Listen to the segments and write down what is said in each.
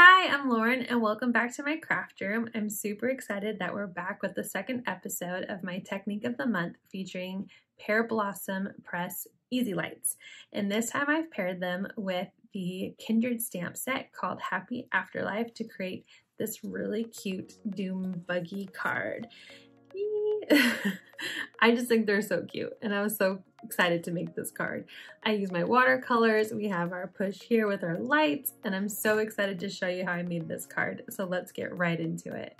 Hi, I'm Lauren and welcome back to my craft room. I'm super excited that we're back with the second episode of my Technique of the Month featuring Pear Blossom Press EZ Lights. And this time I've paired them with the Kindred stamp set called Happy Afterlife to create this really cute Doom Buggy card. I just think they're so cute and I was so excited to make this card. I use my watercolors, we have our push here with our lights, and I'm so excited to show you how I made this card. So let's get right into it.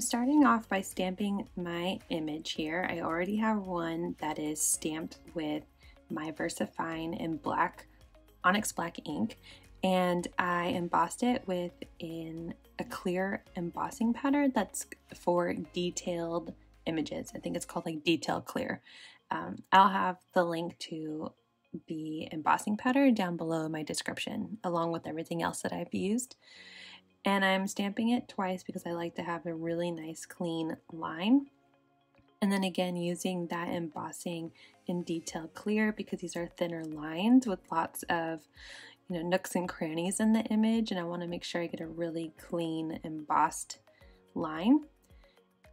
I'm starting off by stamping my image here. I already have one that is stamped with my VersaFine in black, Onyx Black ink, and I embossed it with in a clear embossing pattern that's for detailed images. I think it's called like Detail Clear. Um, I'll have the link to the embossing pattern down below in my description, along with everything else that I've used. And I'm stamping it twice because I like to have a really nice clean line. And then again, using that embossing in detail clear because these are thinner lines with lots of you know nooks and crannies in the image and I want to make sure I get a really clean embossed line.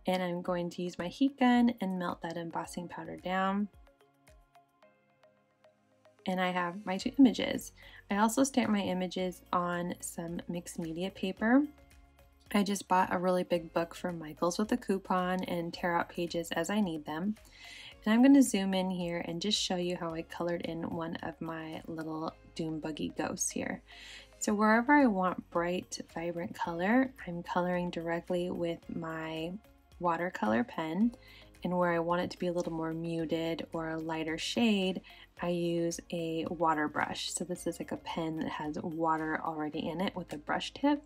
And I'm going to use my heat gun and melt that embossing powder down and I have my two images. I also stamp my images on some mixed media paper. I just bought a really big book from Michaels with a coupon and tear out pages as I need them. And I'm going to zoom in here and just show you how I colored in one of my little Doom Buggy ghosts here. So wherever I want bright, vibrant color, I'm coloring directly with my watercolor pen. And where I want it to be a little more muted or a lighter shade, I use a water brush. So this is like a pen that has water already in it with a brush tip.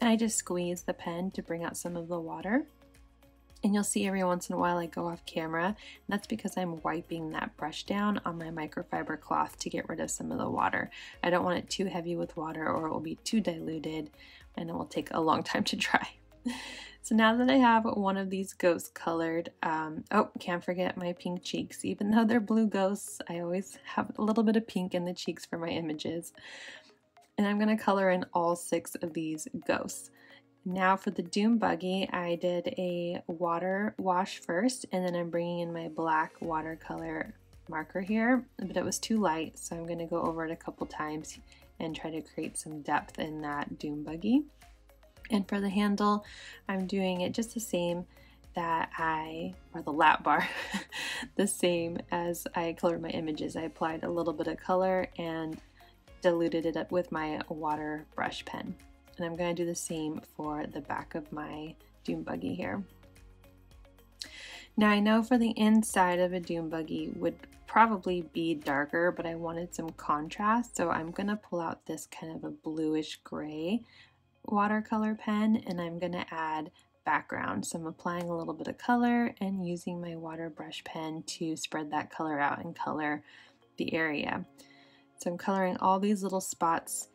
And I just squeeze the pen to bring out some of the water. And you'll see every once in a while I go off camera. that's because I'm wiping that brush down on my microfiber cloth to get rid of some of the water. I don't want it too heavy with water or it will be too diluted and it will take a long time to dry. So now that I have one of these ghosts colored, um, oh, can't forget my pink cheeks. Even though they're blue ghosts, I always have a little bit of pink in the cheeks for my images. And I'm going to color in all six of these ghosts. Now for the Doom Buggy, I did a water wash first, and then I'm bringing in my black watercolor marker here, but it was too light, so I'm going to go over it a couple times and try to create some depth in that Doom Buggy. And for the handle, I'm doing it just the same that I, or the lap bar, the same as I colored my images. I applied a little bit of color and diluted it up with my water brush pen. And I'm going to do the same for the back of my Doom Buggy here. Now I know for the inside of a Doom Buggy would probably be darker, but I wanted some contrast, so I'm going to pull out this kind of a bluish gray watercolor pen and I'm going to add background. So I'm applying a little bit of color and using my water brush pen to spread that color out and color the area. So I'm coloring all these little spots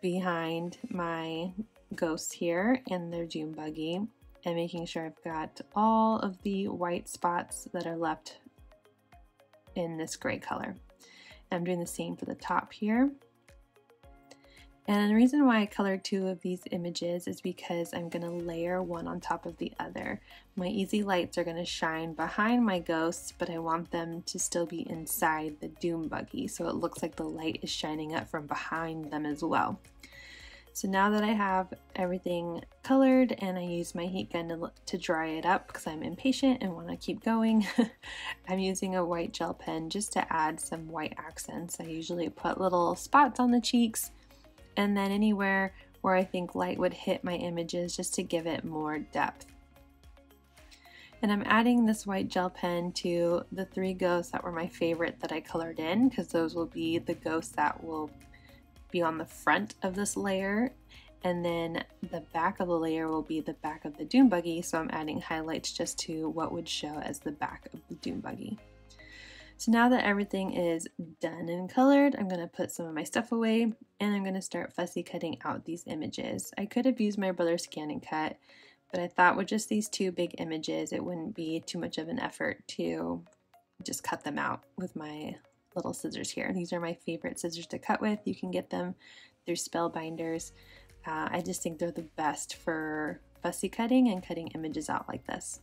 behind my ghosts here in their Doom Buggy and making sure I've got all of the white spots that are left in this gray color. I'm doing the same for the top here. And the reason why I colored two of these images is because I'm going to layer one on top of the other. My EZ Lights are going to shine behind my ghosts, but I want them to still be inside the Doom Buggy, so it looks like the light is shining up from behind them as well. So now that I have everything colored and I use my heat gun to, to dry it up because I'm impatient and want to keep going, I'm using a white gel pen just to add some white accents. I usually put little spots on the cheeks and then anywhere where I think light would hit my images just to give it more depth. And I'm adding this white gel pen to the three ghosts that were my favorite that I colored in because those will be the ghosts that will be on the front of this layer and then the back of the layer will be the back of the Doom Buggy so I'm adding highlights just to what would show as the back of the Doom Buggy. So now that everything is done and colored, I'm going to put some of my stuff away and I'm going to start fussy cutting out these images. I could have used my Brother's ScanNCut, but I thought with just these two big images, it wouldn't be too much of an effort to just cut them out with my little scissors here. These are my favorite scissors to cut with. You can get them through Spellbinders. Uh, I just think they're the best for fussy cutting and cutting images out like this.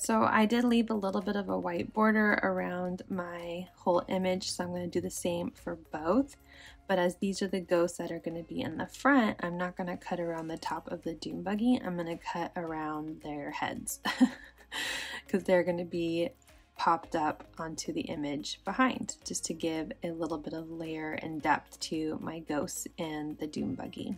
So I did leave a little bit of a white border around my whole image, so I'm going to do the same for both. But as these are the ghosts that are going to be in the front, I'm not going to cut around the top of the doom buggy. I'm going to cut around their heads because they're going to be popped up onto the image behind just to give a little bit of layer and depth to my ghosts and the doom buggy.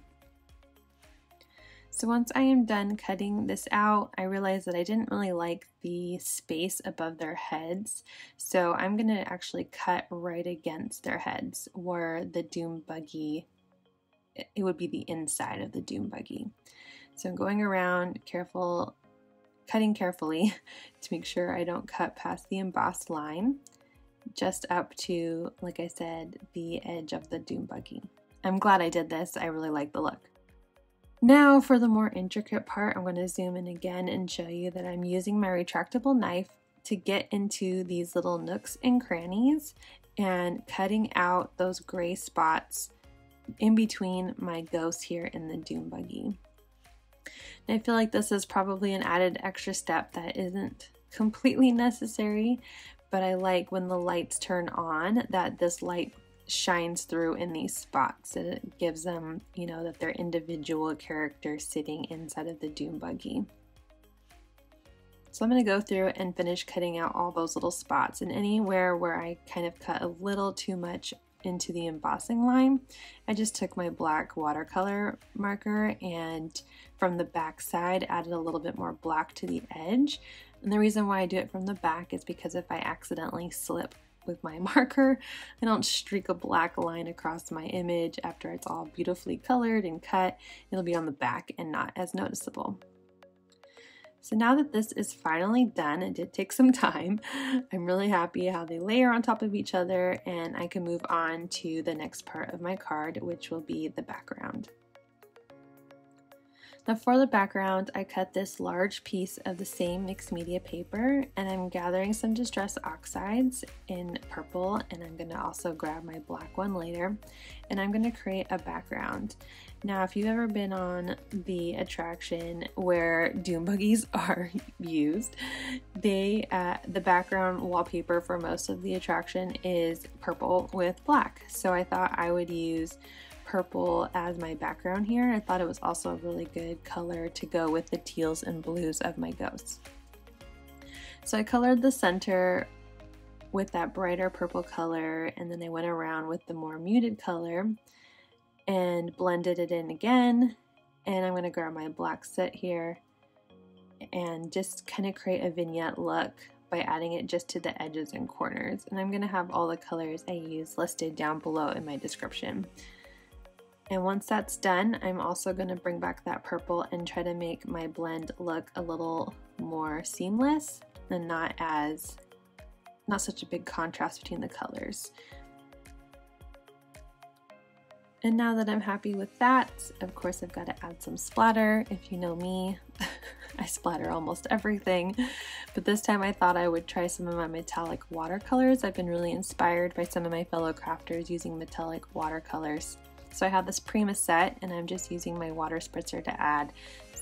So once I am done cutting this out, I realized that I didn't really like the space above their heads. So I'm going to actually cut right against their heads where the Doom Buggy, it would be the inside of the Doom Buggy. So I'm going around careful, cutting carefully to make sure I don't cut past the embossed line, just up to, like I said, the edge of the Doom Buggy. I'm glad I did this. I really like the look. Now for the more intricate part, I'm going to zoom in again and show you that I'm using my retractable knife to get into these little nooks and crannies and cutting out those gray spots in between my ghost here in the Doom Buggy. And I feel like this is probably an added extra step that isn't completely necessary, but I like when the lights turn on that this light shines through in these spots. It gives them, you know, that they're individual character sitting inside of the Doom Buggy. So I'm going to go through and finish cutting out all those little spots and anywhere where I kind of cut a little too much into the embossing line, I just took my black watercolor marker and from the back side added a little bit more black to the edge. And the reason why I do it from the back is because if I accidentally slip with my marker. I don't streak a black line across my image after it's all beautifully colored and cut. It'll be on the back and not as noticeable. So now that this is finally done, it did take some time, I'm really happy how they layer on top of each other and I can move on to the next part of my card, which will be the background. Now for the background, I cut this large piece of the same mixed media paper and I'm gathering some Distress Oxides in purple and I'm going to also grab my black one later and I'm going to create a background. Now if you've ever been on the attraction where doom buggies are used, they uh, the background wallpaper for most of the attraction is purple with black. So I thought I would use purple as my background here. I thought it was also a really good color to go with the teals and blues of my ghosts. So I colored the center with that brighter purple color and then I went around with the more muted color and blended it in again and I'm going to grab my black set here and just kind of create a vignette look by adding it just to the edges and corners and I'm going to have all the colors I use listed down below in my description. And once that's done, I'm also going to bring back that purple and try to make my blend look a little more seamless and not as, not such a big contrast between the colors. And now that I'm happy with that, of course I've got to add some splatter. If you know me, I splatter almost everything. But this time I thought I would try some of my metallic watercolors. I've been really inspired by some of my fellow crafters using metallic watercolors. So I have this Prima set and I'm just using my water spritzer to add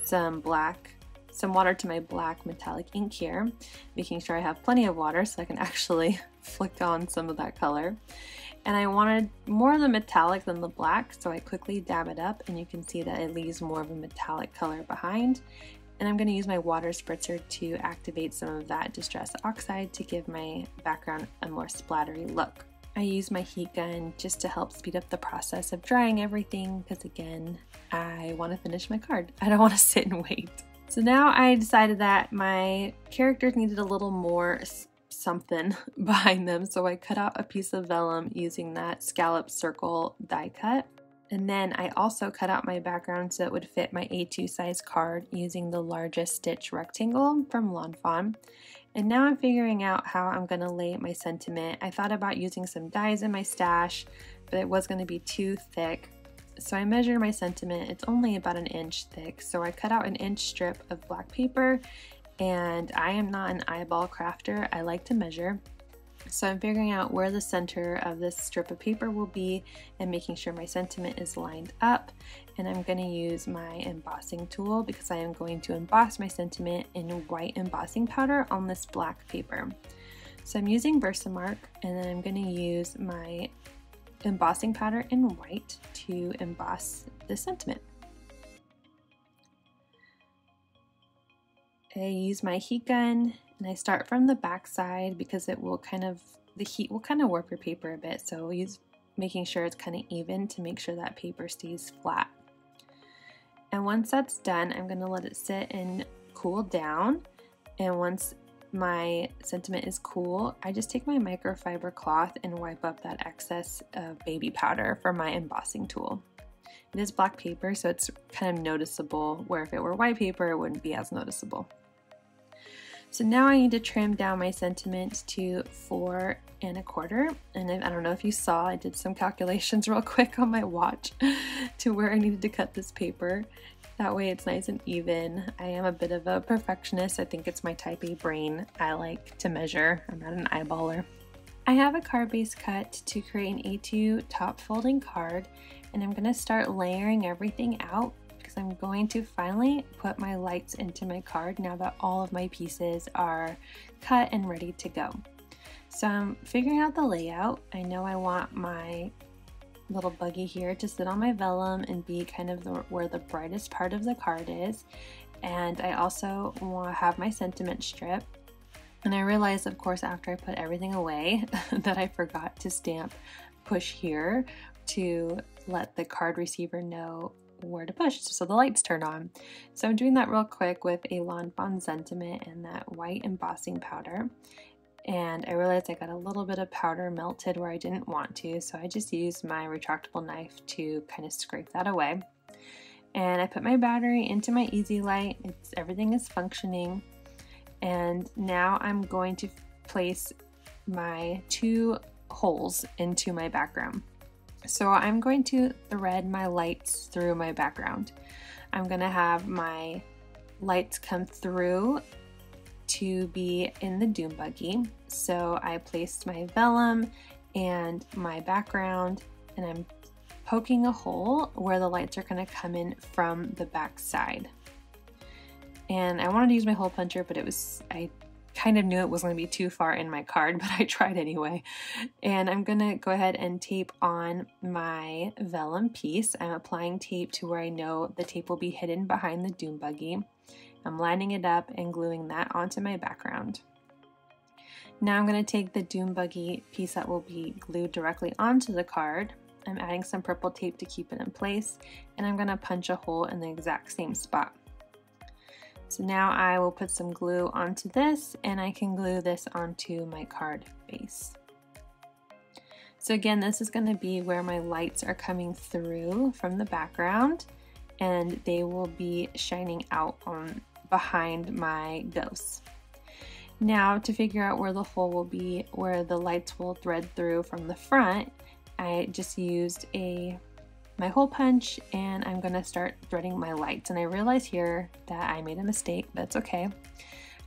some black, some water to my black metallic ink here, making sure I have plenty of water so I can actually flick on some of that color. And I wanted more of the metallic than the black, so I quickly dab it up and you can see that it leaves more of a metallic color behind. And I'm going to use my water spritzer to activate some of that Distress Oxide to give my background a more splattery look. I use my heat gun just to help speed up the process of drying everything because again, I want to finish my card. I don't want to sit and wait. So now I decided that my characters needed a little more something behind them, so I cut out a piece of vellum using that scallop circle die cut. And then I also cut out my background so it would fit my A2 size card using the largest stitch rectangle from Lawn Fawn. And now I'm figuring out how I'm going to lay my sentiment. I thought about using some dies in my stash, but it was going to be too thick. So I measured my sentiment. It's only about an inch thick. So I cut out an inch strip of black paper and I am not an eyeball crafter. I like to measure. So I'm figuring out where the center of this strip of paper will be and making sure my sentiment is lined up. And I'm going to use my embossing tool because I am going to emboss my sentiment in white embossing powder on this black paper. So I'm using Versamark and then I'm going to use my embossing powder in white to emboss the sentiment. I use my heat gun and I start from the back side because it will kind of, the heat will kind of warp your paper a bit. So use making sure it's kind of even to make sure that paper stays flat. And once that's done, I'm gonna let it sit and cool down. And once my sentiment is cool, I just take my microfiber cloth and wipe up that excess of baby powder from my embossing tool. It is black paper, so it's kind of noticeable, where if it were white paper, it wouldn't be as noticeable. So now I need to trim down my sentiment to four and a quarter. And I don't know if you saw, I did some calculations real quick on my watch to where I needed to cut this paper. That way it's nice and even. I am a bit of a perfectionist. I think it's my type A brain. I like to measure. I'm not an eyeballer. I have a card base cut to create an A2 top folding card and I'm going to start layering everything out because I'm going to finally put my lights into my card now that all of my pieces are cut and ready to go. So I'm figuring out the layout. I know I want my little buggy here to sit on my vellum and be kind of the, where the brightest part of the card is. And I also want to have my sentiment strip. And I realized, of course, after I put everything away, that I forgot to stamp push here to let the card receiver know where to push so the lights turn on. So I'm doing that real quick with a Lawn Fawn Sentiment and that white embossing powder. And I realized I got a little bit of powder melted where I didn't want to, so I just used my retractable knife to kind of scrape that away. And I put my battery into my EZ Light. It's everything is functioning. And now I'm going to place my two holes into my background. So I'm going to thread my lights through my background. I'm going to have my lights come through to be in the Doom Buggy. So I placed my vellum and my background and I'm poking a hole where the lights are going to come in from the back side. And I wanted to use my hole puncher, but it was, I kind of knew it was going to be too far in my card, but I tried anyway. And I'm going to go ahead and tape on my vellum piece. I'm applying tape to where I know the tape will be hidden behind the Doom Buggy. I'm lining it up and gluing that onto my background. Now I'm going to take the Doom Buggy piece that will be glued directly onto the card. I'm adding some purple tape to keep it in place, and I'm going to punch a hole in the exact same spot. So now I will put some glue onto this and I can glue this onto my card base. So again, this is going to be where my lights are coming through from the background and they will be shining out on behind my ghosts. Now to figure out where the hole will be, where the lights will thread through from the front, I just used a my hole punch and I'm gonna start threading my lights. And I realize here that I made a mistake, that's okay.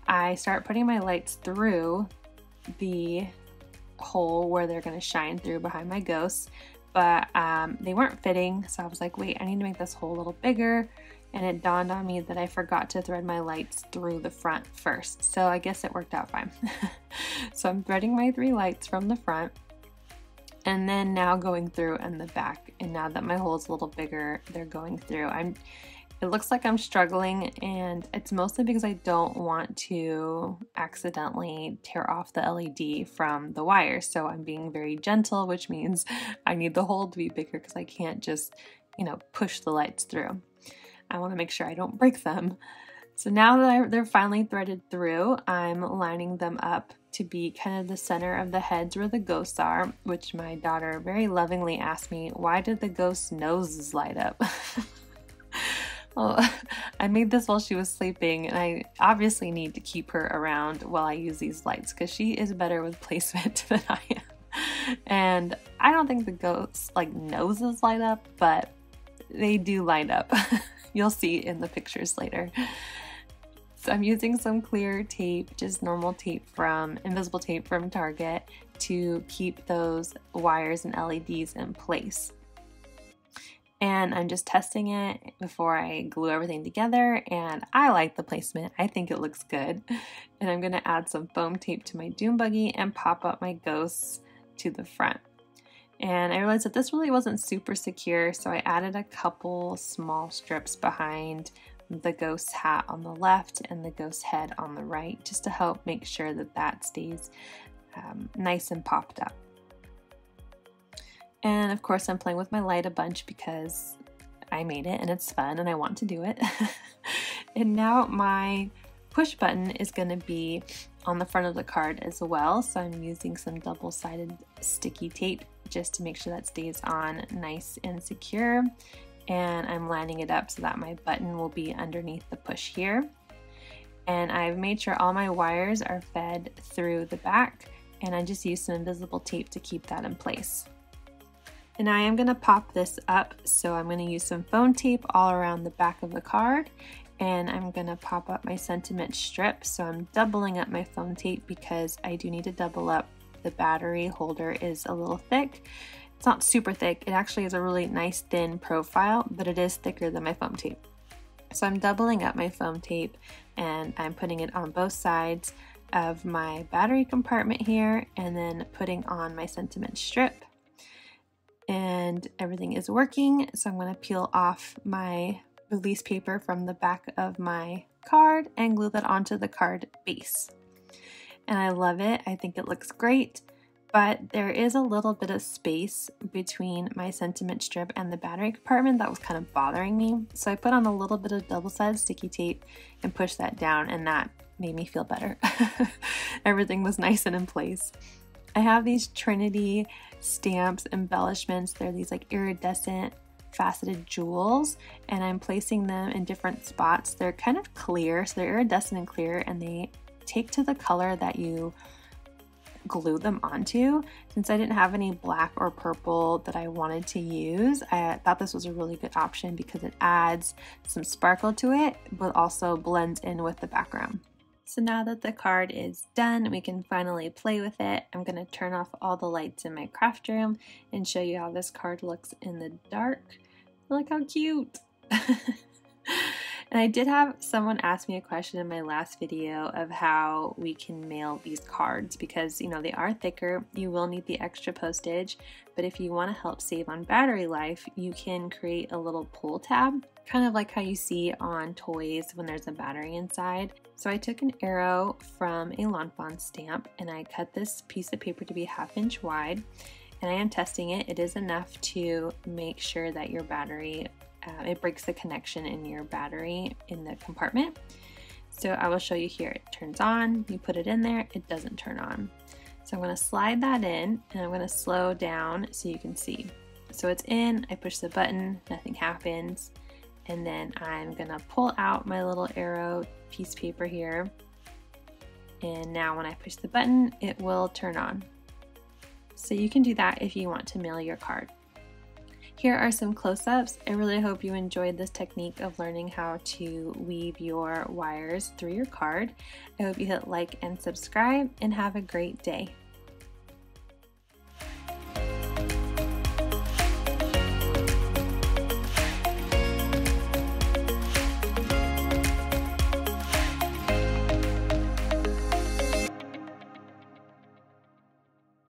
I start putting my lights through the hole where they're gonna shine through behind my ghosts, but um, they weren't fitting. So I was like, wait, I need to make this hole a little bigger. And it dawned on me that I forgot to thread my lights through the front first. So I guess it worked out fine. so I'm threading my three lights from the front and then now going through in the back and now that my hole is a little bigger they're going through. I'm it looks like I'm struggling and it's mostly because I don't want to accidentally tear off the LED from the wire. So I'm being very gentle which means I need the hole to be bigger because I can't just you know push the lights through. I want to make sure I don't break them. So now that they're finally threaded through, I'm lining them up to be kind of the center of the heads where the ghosts are, which my daughter very lovingly asked me, why did the ghost's noses light up? well, I made this while she was sleeping and I obviously need to keep her around while I use these lights because she is better with placement than I am. And I don't think the ghosts like noses light up, but they do light up. You'll see in the pictures later. So I'm using some clear tape, just normal tape from, invisible tape from Target to keep those wires and LEDs in place. And I'm just testing it before I glue everything together and I like the placement. I think it looks good. And I'm gonna add some foam tape to my doom buggy and pop up my ghosts to the front. And I realized that this really wasn't super secure, so I added a couple small strips behind the ghost hat on the left and the ghost head on the right just to help make sure that that stays um, nice and popped up. And of course I'm playing with my light a bunch because I made it and it's fun and I want to do it. and now my push button is going to be on the front of the card as well. So I'm using some double-sided sticky tape just to make sure that stays on nice and secure and I'm lining it up so that my button will be underneath the push here. And I've made sure all my wires are fed through the back and I just used some invisible tape to keep that in place. And I am going to pop this up, so I'm going to use some foam tape all around the back of the card and I'm going to pop up my sentiment strip. So I'm doubling up my foam tape because I do need to double up. The battery holder is a little thick it's not super thick. It actually has a really nice thin profile, but it is thicker than my foam tape. So I'm doubling up my foam tape and I'm putting it on both sides of my battery compartment here and then putting on my sentiment strip. And everything is working. So I'm going to peel off my release paper from the back of my card and glue that onto the card base. And I love it. I think it looks great but there is a little bit of space between my sentiment strip and the battery compartment that was kind of bothering me. So I put on a little bit of double-sided sticky tape and pushed that down and that made me feel better. Everything was nice and in place. I have these Trinity stamps embellishments. They're these like iridescent faceted jewels and I'm placing them in different spots. They're kind of clear, so they're iridescent and clear and they take to the color that you glue them onto. Since I didn't have any black or purple that I wanted to use, I thought this was a really good option because it adds some sparkle to it, but also blends in with the background. So now that the card is done, we can finally play with it. I'm going to turn off all the lights in my craft room and show you how this card looks in the dark. Look how cute! And I did have someone ask me a question in my last video of how we can mail these cards because, you know, they are thicker. You will need the extra postage, but if you want to help save on battery life, you can create a little pull tab, kind of like how you see on toys when there's a battery inside. So I took an arrow from a Lawn Fawn stamp and I cut this piece of paper to be half inch wide and I am testing it. It is enough to make sure that your battery uh, it breaks the connection in your battery in the compartment. So I will show you here. It turns on, you put it in there, it doesn't turn on. So I'm gonna slide that in and I'm gonna slow down so you can see. So it's in, I push the button, nothing happens. And then I'm gonna pull out my little arrow piece paper here. And now when I push the button, it will turn on. So you can do that if you want to mail your card. Here are some close-ups. I really hope you enjoyed this technique of learning how to weave your wires through your card. I hope you hit like and subscribe and have a great day.